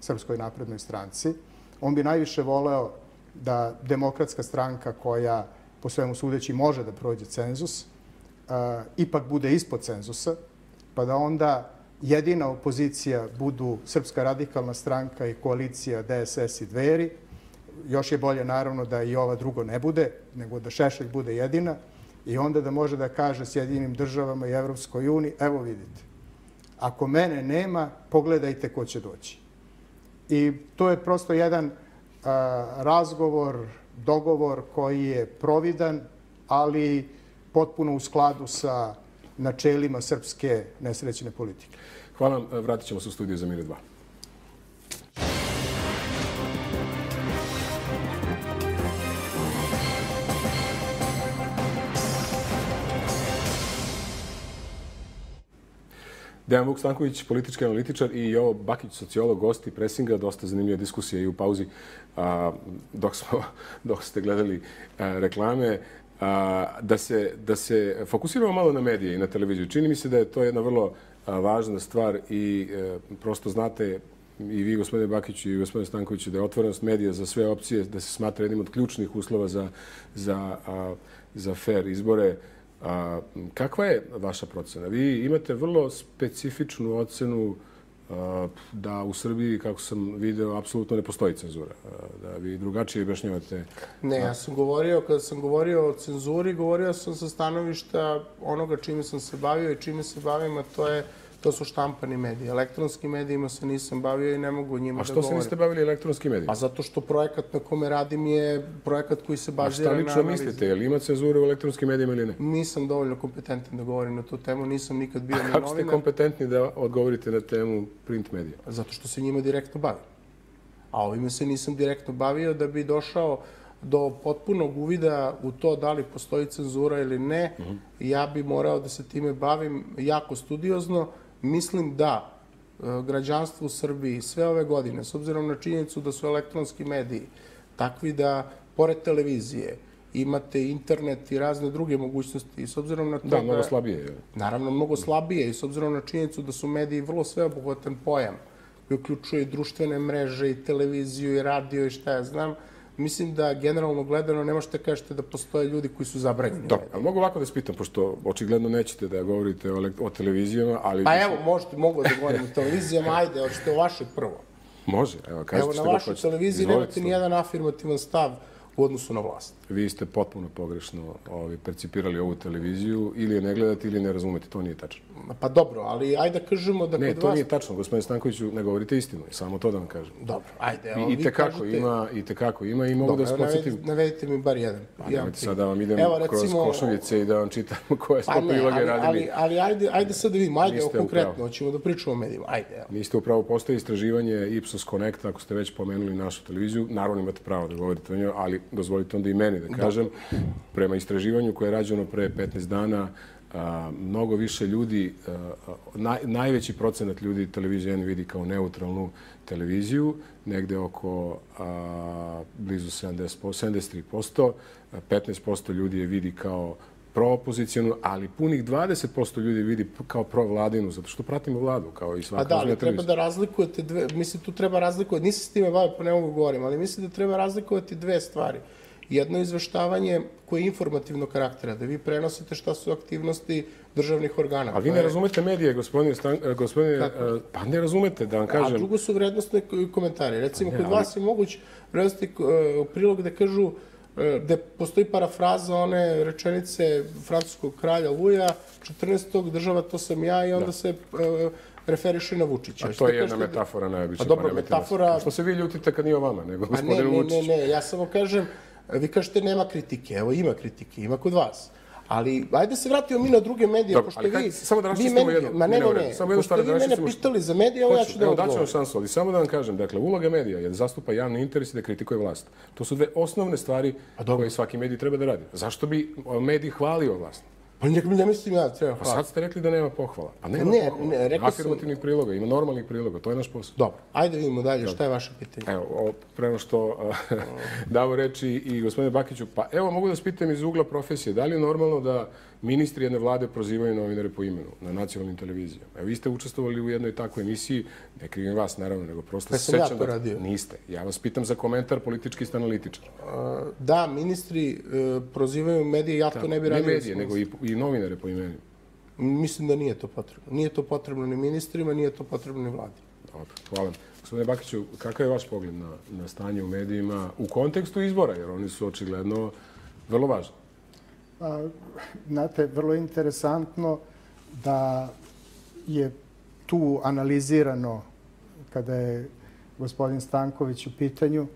Srpskoj naprednoj stranci. On bi najviše voleo da demokratska stranka koja po svemu sudeći može da prođe cenzus, a, ipak bude ispod cenzusa, pa da onda jedina opozicija budu Srpska radikalna stranka i koalicija DSS i Dveri. Još je bolje naravno da i ova drugo ne bude, nego da Šešelj bude jedina i onda da može da kaže s jedinim državama i Evropskoj uniji, evo vidite, ako mene nema, pogledajte ko će doći. I to je prosto jedan a, razgovor, dogovor koji je providan, ali potpuno u skladu sa načelima srpske nesrećne politike. Hvala vam, vratit ćemo se u studiju za Mire 2. Dejan Vuk Stanković, politički analitičar i Jovo Bakić, sociolog, gosti presinga. Dosta zanimljiva diskusija i u pauzi a, dok, smo, dok ste gledali a, reklame. A, da, se, da se fokusiramo malo na medije i na televiziju. Čini mi se da je to jedna vrlo a, važna stvar i e, prosto znate i vi, gospodine Bakiću i gospodine Stankoviću, da je otvorenost medija za sve opcije, da se smatra jednim od ključnih uslova za, za, a, za fair izbore. A, kakva je vaša procena? Vi imate vrlo specifičnu ocenu a, da u Srbiji, kako sam video, apsolutno ne postoji cenzura. A, da vi drugačije objašnjavate. Ne, ja sam govorio, kada sam govorio o cenzuri, govorio sam sa stanovišta onoga čime sam se bavio i čime se bavim, a to je to su štampani mediji. Elektronskim medijima se nisam bavio i ne mogu o njima A da što govorim. se niste bavili elektronskim medijima? Pa zato što projekat na kome radim je projekat koji se A bazira šta na lično analizi. mislite? Je li ima cenzure u elektronskim medijima ili ne? Nisam dovoljno kompetentan da govorim na tu temu, nisam nikad bio A ni kako ste novinar, kompetentni da odgovorite na temu print medija? zato što se njima direktno bavim. A ovime se nisam direktno bavio da bi došao do potpunog uvida u to da li postoji cenzura ili ne, ja bi morao da se time bavim jako studiozno. Mislim da e, građanstvo u Srbiji sve ove godine, s obzirom na činjenicu da su elektronski mediji takvi da, pored televizije, imate internet i razne druge mogućnosti i s obzirom na to Da, mnogo slabije. je. naravno mnogo slabije i s obzirom na činjenicu da su mediji vrlo sveobuhvatan pojam koji uključuje i društvene mreže i televiziju i radio i šta ja znam, mislim da generalno gledano ne možete kažete da postoje ljudi koji su zabranjeni. Dobro, ali mogu ovako da vas pitam, pošto očigledno nećete da govorite o, o televizijama, ali... Pa evo, možete, mogu da govorim o televizijama, ajde, hoćete o vašoj prvo. Može, evo, kažete Evo, što na god vašoj televiziji nemate ni jedan afirmativan stav u odnosu na vlast. Vi ste potpuno pogrešno ovaj, percipirali ovu televiziju, ili je ne gledate ili ne razumete, to nije tačno. Pa dobro, ali ajde da kažemo da Ne, kod to vas... nije tačno, gospodine Stankoviću, ne govorite istinu, samo to da vam kažem. Dobro, ajde, evo, I, vi tekako kažete... ima, i tekako ima i mogu Dobro, da vas podsjetim. navedite, mi bar jedan. Pa jedan nemojte sad da vam idem Evo, kroz recimo, košuljice i da vam čitam koje smo Pa ne, priloge ali, radili. ali, ali ajde, ajde sad da vidimo, ajde, Niste konkretno, hoćemo da pričamo o medijima, ajde, evo. Niste upravo, postoji istraživanje Ipsos Connect, ako ste već pomenuli našu televiziju, naravno imate pravo da govorite o njoj, ali dozvolite onda i meni da kažem. Prema istraživanju koje je rađeno pre 15 dana, a, mnogo više ljudi, a, naj, najveći procenat ljudi televiziju N vidi kao neutralnu televiziju, negde oko a, blizu 70%, 73%, a 15% ljudi je vidi kao proopozicionu, ali punih 20% ljudi vidi kao provladinu, zato što pratimo vladu, kao i Pa svaka da, ali ozbiljna treba televizija. da razlikujete dve, mislim tu treba razlikovati, nisam s time bavio pa ne mogu govorim, ali mislim da treba razlikovati dve stvari. Jedno je izveštavanje koje je informativnog karaktera, da vi prenosite šta su aktivnosti državnih organa. A vi ne razumete medije, gospodine, Stan, e, gospodine Kako? e, pa ne razumete, da vam A kažem. drugo su vrednostne komentari. Recimo, Pa ne, kod ali- vas je moguć vrednostni e, prilog gde kažu gde postoji parafraza one rečenice francuskog kralja Luja, 14. država to sam ja i onda se e, referiše na Vučića. A to je jedna da- metafora najobična. Pa dobro, pa nas- metafora- Što se vi ljutite kad nije o vama, nego ne, gospodinu ne, ne, Vučiću. ne, ja samo kažem, vi kažete nema kritike, evo ima kritike, ima kod vas. Ali, ajde se vratimo mi na druge medije, Dobro, pošto vi... samo da vi raščistimo jedno. Ma ne, ne, ne, Samo jednu pošto stvar da vi mene pitali za medije, evo ja ću da Evo, vam daću vam odgovorim. šansu, ali samo da vam kažem, dakle, uloga medija je da zastupa javni interes i da kritikuje vlast. To su dve osnovne stvari koje svaki medij treba da radi. Zašto bi o, medij hvalio vlast? Pa mi ne mislim ja, treba Pa sad ste rekli da nema pohvala. Pa nema Ne, pohvala. ne, rekao sam- Afirmativnih priloga, ima normalnih priloga, to je naš posao. Dobro, ajde vidimo dalje, šta je vaše pitanje? Evo, o, prema što davo reči i gospodine Bakiću, pa evo mogu da vas pitam iz ugla profesije, da li je normalno da ministri jedne vlade prozivaju novinare po imenu na nacionalnim televizijama? Evo, vi ste učestvovali u jednoj takvoj emisiji, ne krivim vas naravno, nego prosto Pa se ja sećam to da radio. niste. Ja vas pitam za komentar političkih analitičara. A, Da, ministri e, prozivaju medije, ja to ne bi ne radio. medije, nego i, i novinare po imenima. Mislim da nije to potrebno. Nije to potrebno ni ministrima, nije to potrebno ni vladi. Dobro, hvala. Gospodine Bakiću, kakav je vaš pogled na, na stanje u medijima u kontekstu izbora, jer oni su očigledno vrlo važni? A, Znate, vrlo interesantno da je tu analizirano, kada je gospodin Stanković u pitanju,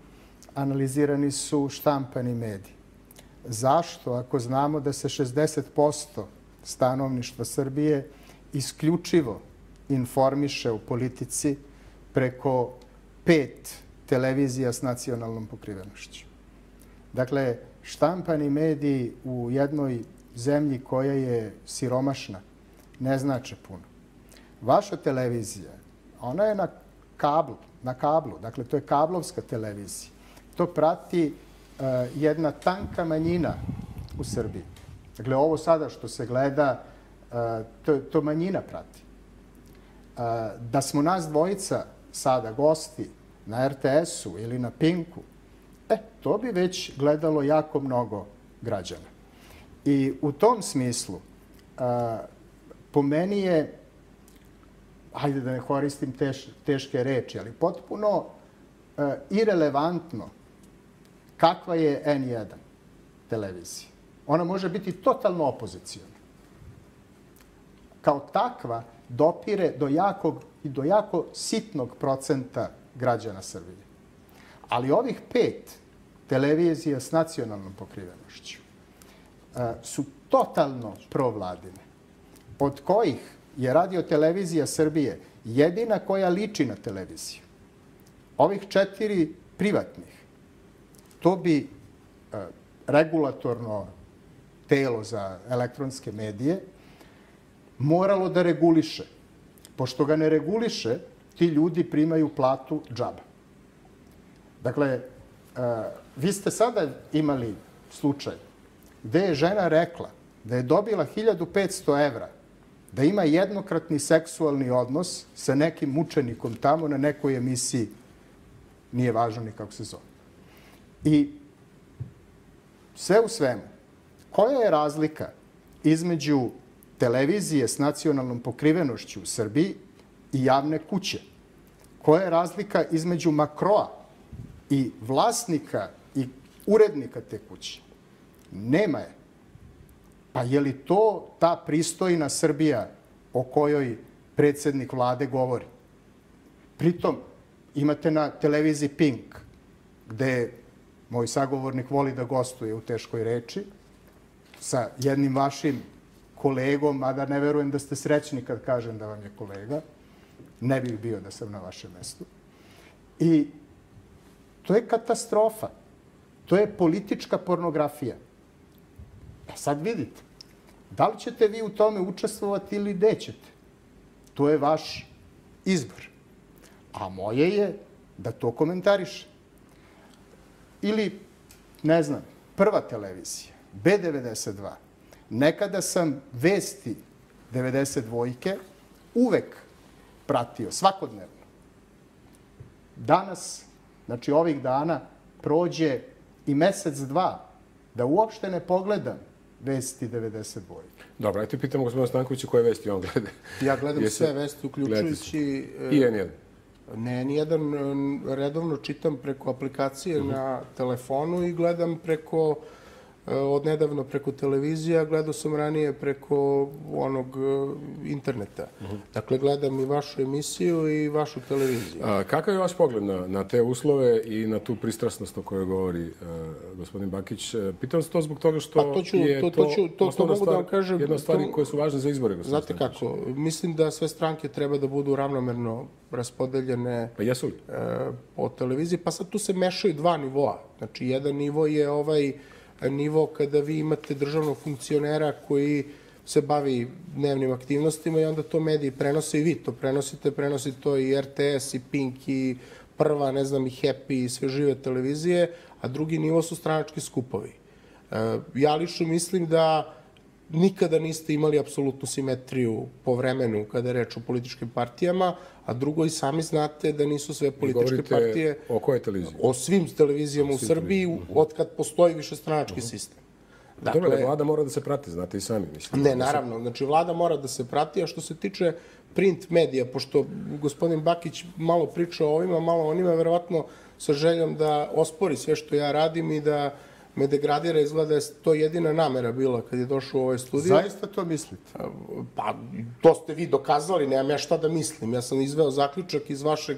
analizirani su štampani mediji. Zašto? Ako znamo da se 60% stanovništva Srbije isključivo informiše o politici preko pet televizija s nacionalnom pokrivenošću. Dakle, štampani mediji u jednoj zemlji koja je siromašna ne znače puno. Vaša televizija, ona je na kablu, na kablu, dakle to je kablovska televizija. To prati uh, jedna tanka manjina u Srbiji. Dakle, ovo sada što se gleda, uh, to, to manjina prati. Uh, da smo nas dvojica sada gosti na RTS-u ili na Pinku, E, to bi već gledalo jako mnogo građana. I u tom smislu, a, po meni je, hajde da ne koristim teš, teške reči, ali potpuno a, irelevantno kakva je N1 televizija. Ona može biti totalno opozicijona. Kao takva dopire do jakog i do jako sitnog procenta građana Srbije. Ali ovih pet televizija s nacionalnom pokrivenošću a, su totalno provladine, od kojih je radio televizija Srbije jedina koja liči na televiziju. Ovih četiri privatnih, to bi a, regulatorno telo za elektronske medije moralo da reguliše. Pošto ga ne reguliše, ti ljudi primaju platu džaba. Dakle, uh, vi ste sada imali slučaj gde je žena rekla da je dobila 1500 evra da ima jednokratni seksualni odnos sa nekim mučenikom tamo na nekoj emisiji, nije važno ni kako se zove. I sve u svemu, koja je razlika između televizije s nacionalnom pokrivenošću u Srbiji i javne kuće? Koja je razlika između Makroa i vlasnika i urednika te kuće? Nema je. Pa je li to ta pristojna Srbija o kojoj predsednik vlade govori? Pritom, imate na televiziji Pink, gde moj sagovornik voli da gostuje u teškoj reči, sa jednim vašim kolegom, mada ne verujem da ste srećni kad kažem da vam je kolega. Ne bih bio da sam na vašem mestu. I to je katastrofa. To je politička pornografija. E sad vidite, da li ćete vi u tome učestvovati ili nećete? To je vaš izbor. A moje je da to komentariše. Ili, ne znam, prva televizija, B92. Nekada sam vesti 92-ke uvek pratio, svakodnevno. Danas, znači ovih dana, prođe i mesec, dva, da uopšte ne pogledam vesti 92. Dobro, ajte pitamo gospodina Stankovića koje vesti on gleda. Ja gledam Jesi- sve vesti, uključujući... I N1. Ne, nijedan e, redovno čitam preko aplikacije Mhm. na telefonu i gledam preko e, od nedavno preko televizije, a gledao sam ranije preko onog e, interneta. Mhm. Dakle, gledam i vašu emisiju i vašu televiziju. A, kakav je vaš pogled na, na te uslove i na tu pristrasnost o kojoj govori uh, gospodin Bakić? E, Pitam se to zbog toga što Pa to ću- je to- to ću- to- to mogu da stvar, vam kažem, jedna od stvari to- koje su važne za izbore. Znate kako, mislim da sve stranke treba da budu ravnomerno raspodeljene Pa jesu li? e, po televiziji, pa sad tu se mešaju dva nivoa. Znači, jedan nivo je ovaj e, nivo kada vi imate državnog funkcionera koji se bavi dnevnim aktivnostima i onda to mediji prenose i vi to prenosite, prenosi to i RTS i Pink i Prva, ne znam, i Happy i sve žive televizije, a drugi nivo su stranački skupovi. E, ja lično mislim da nikada niste imali apsolutnu simetriju po vremenu kada je reč o političkim partijama, a drugo i sami znate da nisu sve političke govorite partije o kojoj televiziji? o svim televizijama u Srbiji od kad postoji višestranački sistem. Dakle, Dobro, ali vlada mora da se prati, znate i sami. Mislim. Ne, naravno. Znači, vlada mora da se prati, a što se tiče print medija, pošto gospodin Bakić malo priča o ovima, malo o onima, verovatno sa željom da ospori sve što ja radim i da me degradira, izgleda da je to jedina namera bila kad je došao u ovaj studio. Zaista to mislite? Pa, to ste vi dokazali, nemam ja šta da mislim. Ja sam izveo zaključak iz vašeg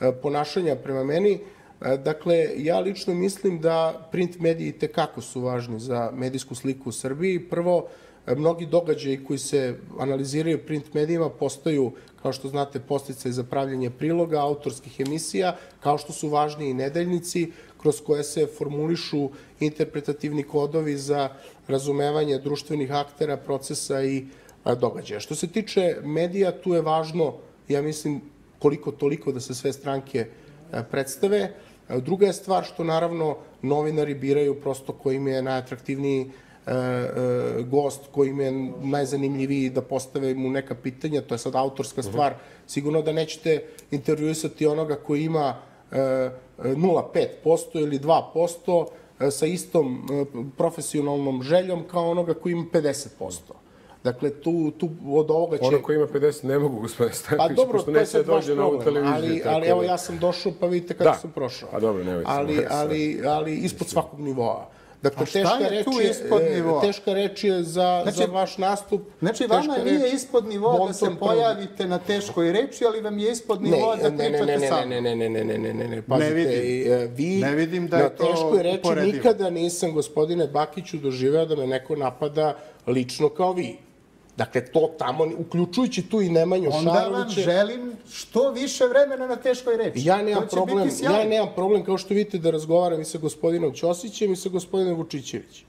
e, ponašanja prema meni. E, Dakle, ja lično mislim da print mediji tekako su važni za medijsku sliku u Srbiji. Prvo, e, mnogi događaji koji se analiziraju print medijima postaju, kao što znate, posticaj za pravljanje priloga, autorskih emisija, kao što su važni i nedeljnici, kroz koje se formulišu interpretativni kodovi za razumevanje društvenih aktera, procesa i događaja. Što se tiče medija, tu je važno, ja mislim, koliko toliko da se sve stranke predstave. Druga je stvar što naravno novinari biraju prosto koji im je najatraktivniji gost, koji im je najzanimljiviji da postave mu neka pitanja, to je sad autorska stvar. Sigurno da nećete intervjuisati onoga koji ima 0,5% ili 2% e, sa istom e, profesionalnom željom kao onoga koji ima 50%. Dakle, tu, tu od ovoga će... Ono koji ima 50 ne mogu, gospodine Pa Stanković, dobro, pošto neće da dođe na ovu televiziju. ali, tako ali evo da- ja sam došao pa vidite kako Da. sam prošao. A dobro, nemojte. Ali, ali, ali ispod svakog nivoa. Dakle, A šta teška je tu ispod nivoa? Teška reč je za, znači, za vaš nastup. Znači, vama reč, nije ispod nivoa da se pojavite na teškoj reči, ali vam je ispod nivoa ne, da pričate ne, ne, ne, Ne, ne, ne, ne, ne, ne, ne, ne, pazite, ne vidim. Vi ne vidim da je na teškoj reči ne, nikada nisam, gospodine Bakiću, doživeo da me neko napada lično kao vi. Dakle, to tamo, uključujući tu i Nemanju Onda vam Šarovića, želim što više vremena na teškoj reči. Ja nemam problem, ja nemam problem kao što vidite da razgovaram i sa gospodinom Ćosićem i sa gospodinom Vučićevićem.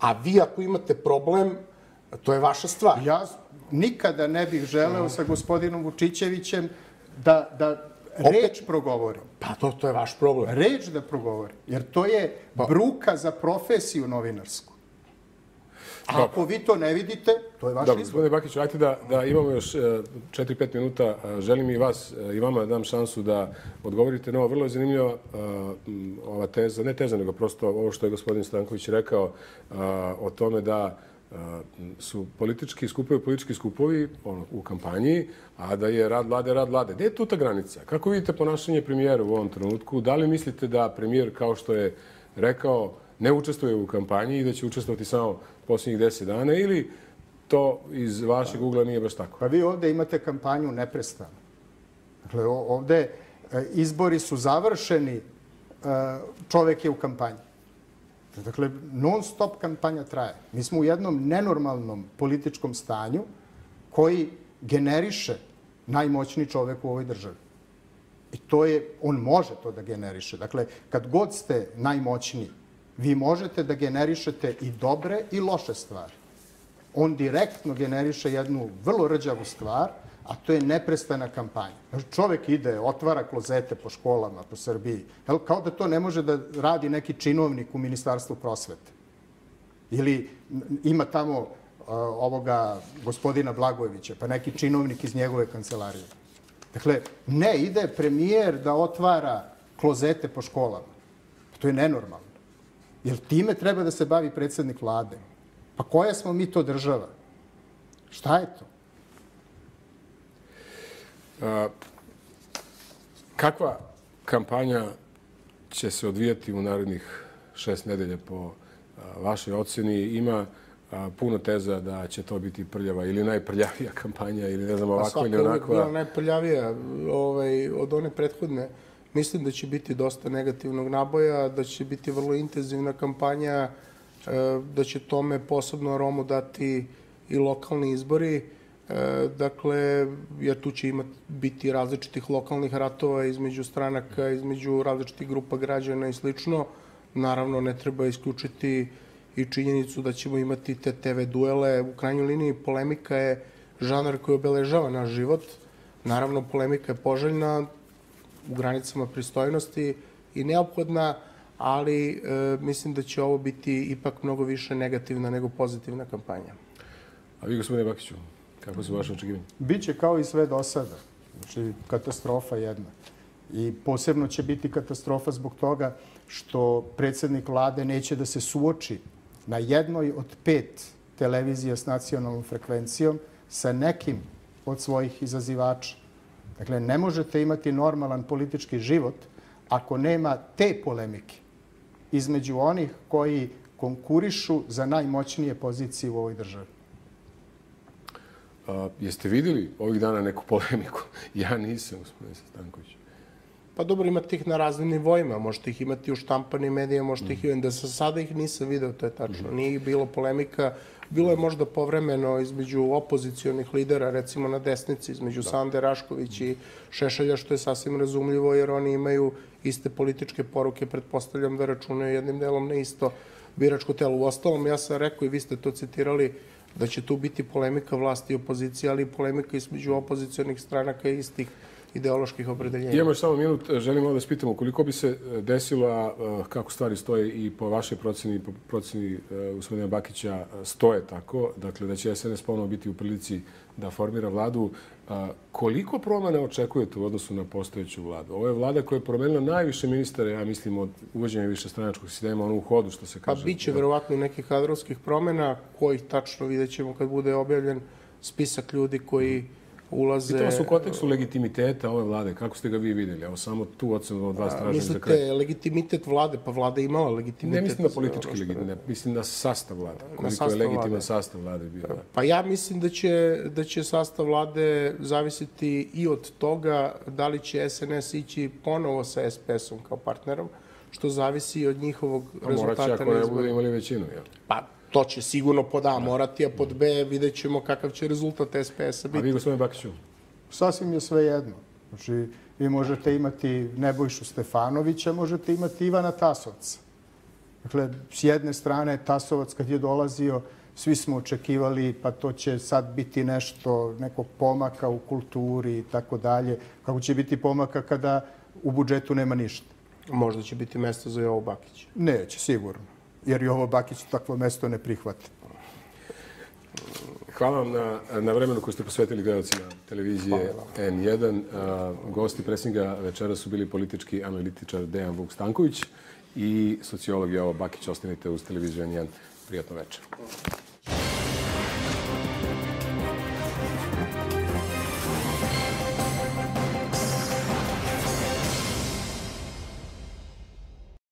A vi ako imate problem, to je vaša stvar. Ja nikada ne bih želeo sa gospodinom Vučićevićem da, da reč progovorim. Pa to, to je vaš problem. Reč da progovorim. Jer to je bruka za profesiju novinarsku. A ako vi to ne vidite, to je vaš Dobro, izbor. gospodine Bakiću, ajte da, da imamo još 4-5 minuta. E, Želim i vas e, i vama da dam šansu da odgovorite na ovo. Vrlo je zanimljiva e, ova teza, ne teza, nego prosto ovo što je gospodin Stanković rekao e, o tome da e, su politički skupovi, politički skupovi ono, u kampanji, a da je rad vlade, rad vlade. Gde je tu ta granica? Kako vidite ponašanje premijera u ovom trenutku? Da li mislite da premijer, kao što je rekao, ne učestvuje u kampanji i da će učestvovati samo posljednjih 10 dana ili to iz vašeg ugla nije baš tako? Pa vi ovde imate kampanju neprestano. Dakle, ovde e, izbori su završeni, e, čovek je u kampanji. Dakle, non stop kampanja traje. Mi smo u jednom nenormalnom političkom stanju koji generiše najmoćniji čovek u ovoj državi. I to je, on može to da generiše. Dakle, kad god ste najmoćniji, vi možete da generišete i dobre i loše stvari. On direktno generiše jednu vrlo rđavu stvar, a to je neprestana kampanja. Čovek ide, otvara klozete po školama, po Srbiji. Kao da to ne može da radi neki činovnik u Ministarstvu prosvete. Ili ima tamo uh, ovoga gospodina Blagojevića, pa neki činovnik iz njegove kancelarije. Dakle, ne, ide premijer da otvara klozete po školama. Pa to je nenormalno. Jer time treba da se bavi predsednik vlade. Pa koja smo mi to država? Šta je to? A, kakva kampanja će se odvijati u narednih šest nedelja po a, vašoj oceni? Ima a, puno teza da će to biti prljava ili najprljavija kampanja ili ne znam Pa ovakva ili svaka uvek onakva. bila najprljavija ovaj, od one prethodne. Mislim da će biti dosta negativnog naboja, da će biti vrlo intenzivna kampanja, e, da će tome posebno aromu dati i lokalni izbori. E, Dakle, jer tu će imati, biti različitih lokalnih ratova između stranaka, između različitih grupa građana i slično. Naravno, ne treba isključiti i činjenicu da ćemo imati te TV duele. U krajnjoj liniji polemika je žanar koji obeležava naš život. Naravno, polemika je poželjna u granicama pristojnosti i neophodna, ali e, mislim da će ovo biti ipak mnogo više negativna nego pozitivna kampanja. A vi, gospodine Bakiću, kako su vaše očekivanje? Biće kao i sve do sada. Znači, katastrofa jedna. I posebno će biti katastrofa zbog toga što predsednik vlade neće da se suoči na jednoj od pet televizija s nacionalnom frekvencijom sa nekim od svojih izazivača. Dakle, ne možete imati normalan politički život ako nema te polemike između onih koji konkurišu za najmoćnije pozicije u ovoj državi. A, jeste videli ovih dana neku polemiku? Ja nisam, gospodine Stanković. Pa dobro, imate ih na raznim nivoima. Možete ih imati u štampanim medijima, možete ih i da sa sada ih nisam video, to je tačno. Nije ih bilo polemika. Bilo je možda povremeno između opozicionih lidera, recimo na desnici, između Sande Rašković i Šešelja, što je sasvim razumljivo, jer oni imaju iste političke poruke, pretpostavljam da računaju jednim delom na isto biračko telo. U ostalom, ja sam rekao i vi ste to citirali, da će tu biti polemika vlasti i opozicije, ali i polemika između opozicionih stranaka i istih ideoloških opredeljenja. Imamo još samo minut. Želim ovo da spitamo koliko bi se e, desilo, a e, kako stvari stoje i po vašoj proceni po proceni e, gospodina Bakića e, stoje tako, dakle da će SNS ponovo biti u prilici da formira vladu. Koliko promjena očekujete u odnosu na postojeću vladu? Ovo je vlada koja je promenila najviše ministara, ja mislim, od uvođenja više stranačkog sistema, ono u hodu, što se Pa kaže. bit će verovatno nekih kadrovskih promjena, kojih tačno vidjet ćemo kad bude objavljen spisak ljudi koji ulaze... Pitam vas u kontekstu legitimiteta ove vlade, kako ste ga vi vidjeli? Evo samo tu ocenu od vas tražim za kraj. Mislite legitimitet vlade? Pa vlada imala legitimitet. Ne mislim na politički legitimitet, mislim na sastav vlade. Koliko je legitiman vlade. sastav vlade bio. Da. Pa ja mislim da će, da će sastav vlade zavisiti i od toga da li će SNS ići ponovo sa SPS-om kao partnerom, što zavisi i od njihovog A morat će rezultata ako na ne izborima. imali većinu. Jel? Pa to će sigurno pod A morati, a pod B vidjet ćemo kakav će rezultat SPS-a A biti. vi, gospodine Bakiću? Sasvim je sve jedno. Znači, vi možete imati Nebojšu Stefanovića, možete imati Ivana Tasovca. Dakle, s jedne strane, Tasovac kad je dolazio, svi smo očekivali pa to će sad biti nešto, nekog pomaka u kulturi i tako dalje. Kako će biti pomaka kada u budžetu nema ništa? Možda će biti mesto za Jovo Bakić. Neće, sigurno. Jer Jovo Bakić takvo mesto ne prihvata. Hvala vam na, na vremenu koje ste posvetili gledalcima televizije N1. A, gosti presinga večera su bili politički analitičar Dejan Vuk Stanković i sociolog Jovo Bakić. Ostanite uz televiziju N1. Prijatno večer.